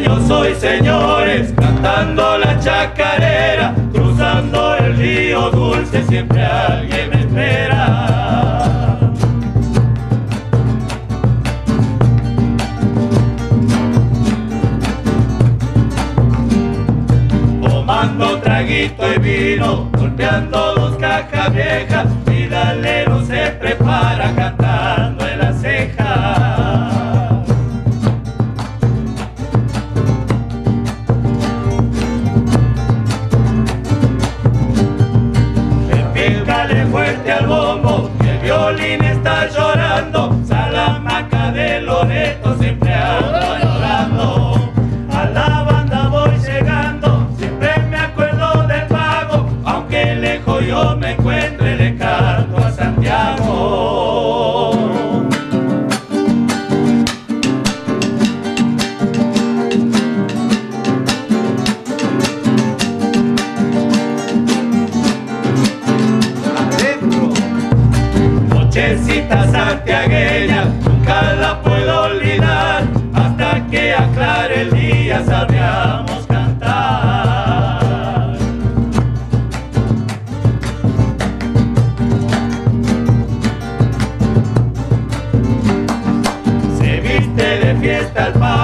santiagueño soy, señores, cantando la chacarera, cruzando el río dulce, siempre alguien me espera. Tomando traguito y vino, golpeando fuerte al bombo, el violín está llorando, Salamaca de Loreto siempre Nochecita santiagueña, nunca la puedo olvidar, hasta que aclare el día sabríamos cantar. Se viste de fiesta el pago